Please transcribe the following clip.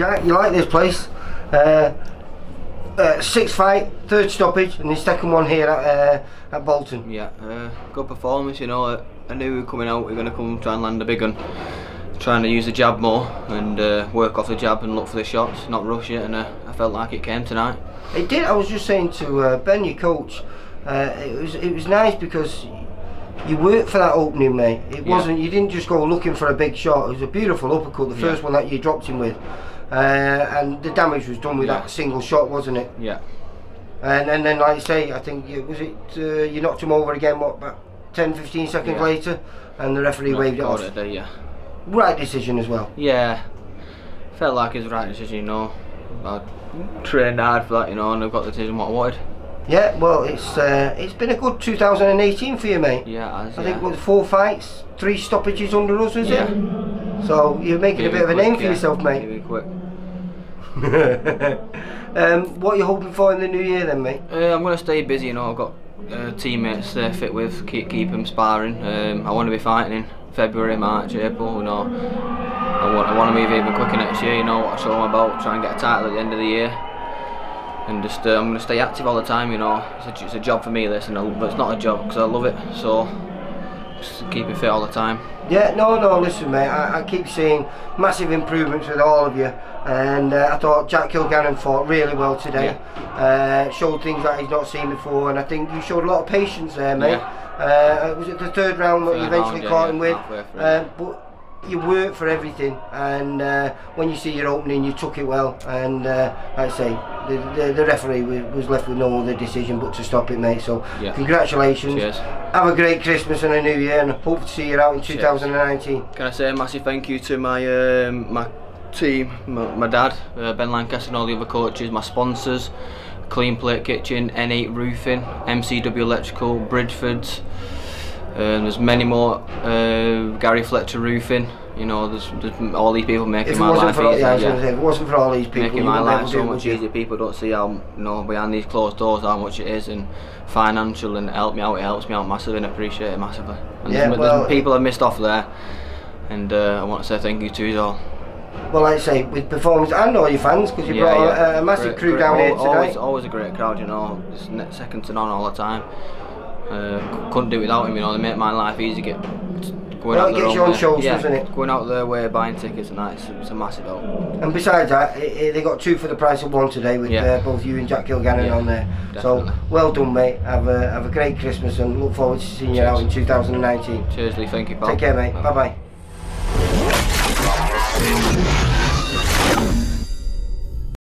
Jack, you like this place? Uh, uh, sixth fight, third stoppage, and the second one here at, uh, at Bolton. Yeah, uh, good performance. You know, I knew we were coming out. We are going to come try and land a big one. Trying to use the jab more and uh, work off the jab and look for the shots, not rush it. And uh, I felt like it came tonight. It did. I was just saying to uh, Ben, your coach. Uh, it was it was nice because you worked for that opening, mate. It Yeah. wasn't. You didn't just go looking for a big shot. It was a beautiful uppercut, the Yeah. first one that you dropped him with, and the damage was done with Yeah. that single shot, wasn't it? Yeah, And, and then, like I say, I think you, was it uh, you knocked him over again. What about 10, 15 seconds Yeah. later, and the referee waved it off. it yeah. Right decision as well. Yeah, felt like it was right decision. You know, I trained hard for that. You know, and I've got the decision what I wanted. Yeah, well, it's uh, it's been a good 2018 for you, mate. Yeah, as, I yeah. think what four fights, three stoppages under us, is Yeah. it? So you're making a bit of a quick, name for yeah. yourself, mate. Maybe quick. um, what are you hoping for in the new year, then, mate? Uh, I'm going to stay busy, you know, I've got uh, teammates to fit with, keep, keep them sparring. Um, I want to be fighting in February, March, April, you know. I want, I want to move even quicker next year, you know what I show about, try and get a title at the end of the year. And just, uh, I'm going to stay active all the time, you know. It's a, it's a job for me, this, and I, but it's not a job because I love it, so just keep it fit all the time. Yeah, no, no, listen, mate. I, I keep seeing massive improvements with all of you, and uh, I thought Jack Kilgannon fought really well today. Uh, showed things that he's not seen before, and I think you showed a lot of patience there, mate. Uh, was it the third round that you eventually round, yeah, caught yeah, him with? Uh, but you worked for everything, and uh, when you see your opening, you took it well. And uh, like I say, the, the, the referee was, was left with no other decision but to stop it, mate. So Yeah. congratulations. Cheers. Have a great Christmas and a New Year, and hope to see you out in 2019. Can I say a massive thank you to my um, my team, my, my dad, uh, Ben Lancaster, and all the other coaches, my sponsors, Clean Plate Kitchen, N8 Roofing, MCW Electrical, Bridgeford's. Um, there's many more. Uh, Gary Fletcher Roofing. You know, there's, there's all these people making my life for easier. yeah, yeah. say, it wasn't for all these people, making my life so much easier. People don't see how you know behind these closed doors how much it is, and financial and help me out. It helps me out massively, and appreciate it massively. And Yeah, there's, well- there's people I've missed off there, and uh, I want to say thank you to you all. Well, like I say, with performance and all your fans, because you brought A, a massive Great- crew great- down here tonight. Always, always a great crowd, you know. It's second to none all the time. Uh, couldn't do it without him, you know, they make my life easy get going well, out their own, shoulders, yeah, doesn't it? Going out their way, buying tickets and that, it's, it's a massive help. And besides that, it, it, they got two for the price of one today with yeah. uh, both you and Jack Kilgannon yeah, on there. Definitely. So, well done, mate. Have a, have a great Christmas and look forward to seeing Cheers. you out in 2019. Cheers, Lee. Thank you, pal. Take care, mate. Bye-bye.